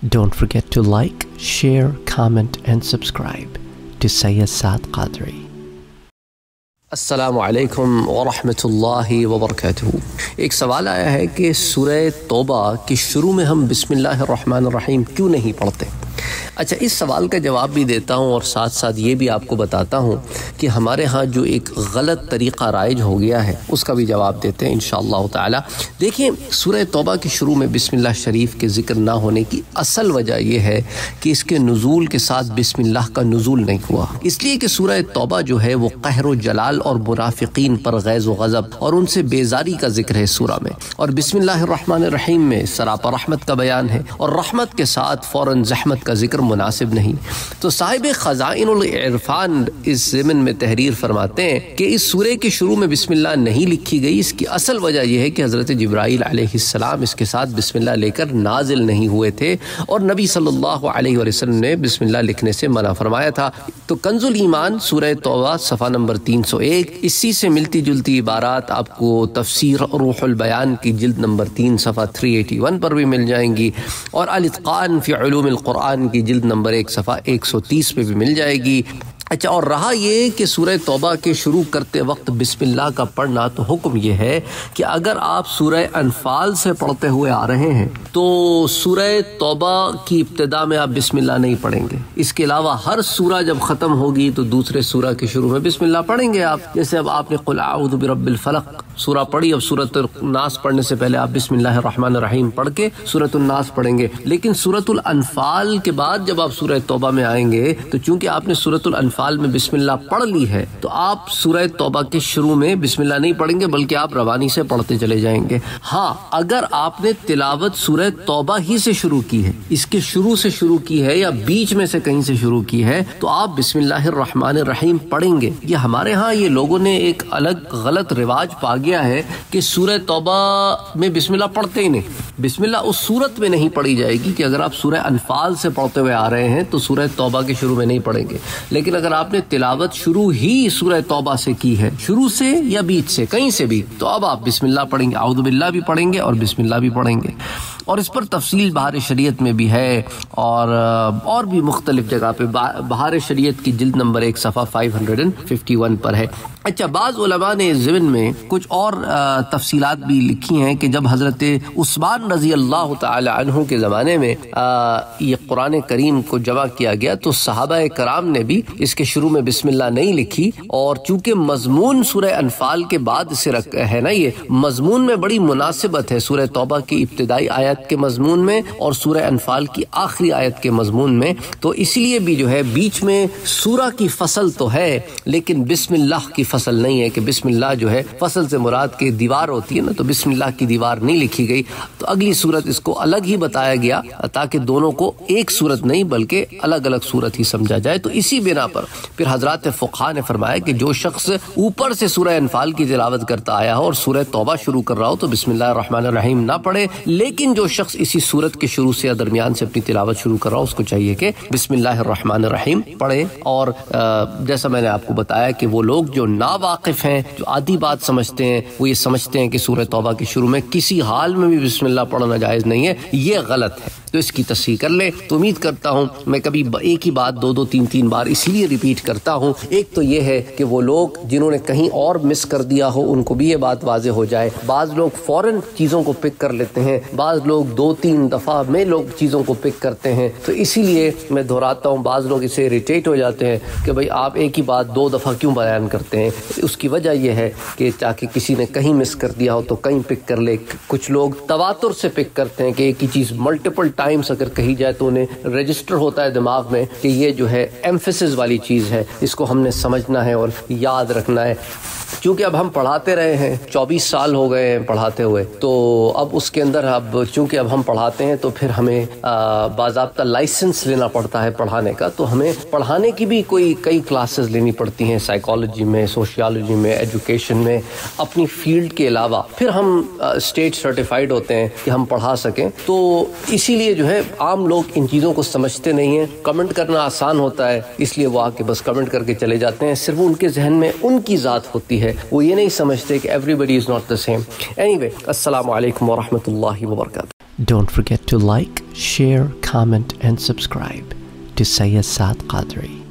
Don't forget to like, share, comment and subscribe to Sayyid Saad Qadri. السلام علیکم ورحمۃ اللہ وبرکاتہ ایک سوال آیا ہے کہ سورہ توبہ کے شروع میں ہم بسم اللہ الرحمن الرحیم کیوں نہیں پڑھتے اچھا اس سوال کا جواب بھی دیتا ہوں اور ساتھ ساتھ یہ بھی آپ کو بتاتا ہوں کہ ہمارے ہاں جو ایک غلط طریقہ رائج ہو گیا ہے، اس کا بھی جواب دیتے ہیں انشاءاللہ تعالی۔ دیکھیں، سورہ توبہ کے شروع میں بسم اللہ شریف کے ذکر نہ ہونے کی اصل وجہ یہ ہے کہ اس کے نزول کے ساتھ بسم اللہ کا نزول نہیں ہوا۔ اس لیے کہ سورہ توبہ جو ہے، وہ قہر و جلال اور مرافقین پر غیظ و غضب اور ان سے بیزاری کا ذکر ہے سورہ میں۔ اور بسم اللہ الرحمن الرحیم میں سراپا رحمت کا بیان ہے اور رحمت کے ساتھ فوراً زحمت کا ذکر مناسب نہیں۔ تو صاحب خزائن العرفان اس ضمن میں تحریر فرماتے ہیں کہ اس سورے کے شروع میں بسم اللہ نہیں لکھی گئی۔ اس کی اصل وجہ یہ ہے کہ حضرت جبرائیل علیہ السلام اس کے ساتھ بسم اللہ لے کر نازل نہیں ہوئے تھے اور نبی صلی اللہ علیہ وسلم نے بسم اللہ لکھنے سے منع فرمایا تھا۔ تو کنز الایمان سورہ توبہ صفحہ نمبر تین سو ایک، اسی سے ملتی جلتی عبارات آپ کو تفسیر روح البیان کی جلد نمبر تین صفحہ 381 پر بھی مل جائیں گی۔ اور الاتقان فی علوم القرآن کی جلد نمبر ایک صفحہ ایک سو تیس پہ بھی مل جائے گی۔ اچھا اور رہا یہ کہ سورہ توبہ کے شروع کرتے وقت بسم اللہ کا پڑھنا تو حکم یہ ہے کہ اگر آپ سورہ انفال سے پڑھتے ہوئے آ رہے ہیں تو سورہ توبہ کی ابتدا میں آپ بسم اللہ نہیں پڑھیں گے۔ اس کے علاوہ ہر سورہ جب ختم ہوگی تو دوسرے سورہ کے شروع میں بسم اللہ پڑھیں گے آپ۔ جیسے اب آپ نے قل اعوذ برب الفلق سورہ پڑھی، اب سورت الناس پڑھنے سے پہلے آپ بسم اللہ الرحمن الرحیم پڑھ کے سورت الناس پڑھیں گے۔ لیکن سورت الانفال کے بعد جب آپ سورہ توبہ میں آئیں گے تو چونکہ آپ نے سورت الانفال میں بسم اللہ پڑھ لی ہے، تو آپ سورہ توبہ کے شروع میں بسم اللہ نہیں پڑھیں گے، بلکہ آپ روانی سے پڑھتے چلے جائیں گے۔ ہاں اگر آپ نے تلاوت سورہ توبہ ہی سے شروع کی ہے، اس کے شروع سے شروع کی ہے یا بیچ میں سے کہیں سے شروع کی ہے، تو آپ بسم اللہ الرحمن الرحیم پڑھیں گے۔ یہ ہمارے ہاں یہ لوگوں نے ایک الگ غلط رواج پا گیا ہے کہ سورہ توبہ میں بسم اللہ پڑھتے ہی نہیں۔ بسم اللہ اس صورت میں نہیں پڑھی جائے گی کہ اگر آپ سورہ انفال سے پڑھتے ہوئے آ رہے ہیں تو سورہ توبہ کے شروع میں نہیں پڑھیں گے۔ لیکن اگر آپ نے تلاوت شروع ہی سورہ توبہ سے کی ہے، شروع سے یا بیچ سے، کہیں سے بھی، تو اب آپ بسم اللہ پڑھیں گے، اعوذ باللہ بھی پڑھیں گے اور بسم اللہ بھی پڑھیں گے۔ اور اس پر تفصیل بہار شریعت میں بھی ہے اور اور بھی مختلف جگہ پہ بہار شریعت کی جلد نمبر ایک صفحہ 551 پر ہے۔ اچھا بعض علماء نے ضمن میں کچھ اور تفصیلات بھی لکھی ہیں کہ جب حضرت عثمان رضی اللہ تعالی عنہ کے زمانے میں یہ قرآن کریم کو جمع کیا گیا تو صحابہ کرام نے بھی اس کے شروع میں بسم اللہ نہیں لکھی اور چونکہ مضمون سورہ انفال کے بعد سے ہے نا یہ؟ مضمون میں بڑی مناسبت ہے سورہ توبہ کی ابتدائی آیت کے مضمون میں اور سورہ انفال کی آخری آیت کے مضمون میں تو اسی لیے بھی جو ہے بیچ میں سورہ کی فصل تو ہے، لیکن بسم اللہ کی فصل نہیں ہے کہ بسم اللہ جو ہے فصل سے مراد کے دیوار ہوتی ہے نا، تو بسم اللہ کی دیوار نہیں لکھی گئی۔ تو اگلی صورت اس کو الگ ہی بتایا گیا تاکہ دونوں کو ایک صورت نہیں بلکہ الگ الگ صورت ہی سمجھا جائے۔ تو اسی بنا پر پھر حضرات فقہ نے فرمایا کہ جو شخص اوپر سے سورہ انفال کی تلاوت کرتا آیا ہو اور سورہ توبہ شروع کر رہا ہو تو بسم اللہ الرحمن الرحیم نہ پڑھے، لیکن جو شخص اسی صورت کے شروع سے یا درمیان سے اپنی تلاوت شروع کر رہا ہو اس کو چاہیے کہ بسم اللہ الرحمن الرحیم پڑھے اور جیسا میں نے آپ کو بتایا کہ وہ لوگ جو نا واقف ہیں، جو آدھی بات سمجھتے ہیں، وہ یہ سمجھتے ہیں کہ سورہ توبہ کے شروع میں کسی حال میں بھی بسم اللہ پڑھنا جائز نہیں ہے، یہ غلط ہے۔ تو اس کی تصحیح کر لے تو امید کرتا ہوں میں کبھی ایک ہی بات دو دو تین تین بار اس لیے ریپیٹ کرتا ہوں۔ ایک تو یہ ہے کہ وہ لوگ جنہوں نے کہیں اور مس کر دیا ہو، ان کو بھی یہ بات واضح ہو جائے۔ بعض لوگ فوراً چیزوں کو پک کر لیتے ہیں۔ بعض لوگ دو تین دفعہ میں لوگ چیزوں کو پک کرتے ہیں۔ تو اسی لیے میں دہراتا ہوں، بعض لوگ اسے اریٹیٹ ہو جاتے ہیں کہ بھائی آپ ایک ہی بات دو دفعہ کیوں بیان کرتے ہیں؟ اس کی وجہ یہ ہے کہ تاکہ کسی نے کہیں مس کر دیا ہو تو کہیں پک کر لے۔ کچھ لوگ تواتر سے پک کرتے ہیں کہ ایک ہی چیز ملٹیپل ٹائمز اگر کہی جائے تو انہیں رجسٹر ہوتا ہے دماغ میں کہ یہ جو ہے ایمفیسز والی چیز ہے، اس کو ہم نے سمجھنا ہے اور یاد رکھنا ہے۔ چونکہ اب ہم پڑھاتے رہے ہیں، چوبیس سال ہو گئے ہیں پڑھاتے ہوئے، تو اب اس کے اندر اب چونکہ اب ہم پڑھاتے ہیں تو پھر ہمیں باضابطہ لائسنس لینا پڑتا ہے پڑھانے کا، تو ہمیں پڑھانے کی بھی کوئی، کئی کلاسز لینی پڑتی ہیں سائیکالوجی میں سوشیالوجی میں ایجوکیشن میں، اپنی فیلڈ کے علاوہ۔ پھر ہم اسٹیٹ سرٹیفائڈ ہوتے ہیں کہ ہم پڑھا سکیں۔ تو اسی لیے جو ہے، عام لوگ ان چیزوں کو سمجھتے نہیں ہیں۔ کمنٹ کرنا آسان ہوتا ہے، اس لیے وہ آ کے بس کمنٹ کر کے چلے جاتے ہیں۔ صرف ان کے ذہن میں ان کی ذات ہوتی ہے۔ وہ یہ نہیں سمجھتے کہ everybody is not the same anyway السلام علیکم ورحمۃ اللہ وبرکاتہ Don't forget to like, share, comment and subscribe to Sayyid Saad Qadri.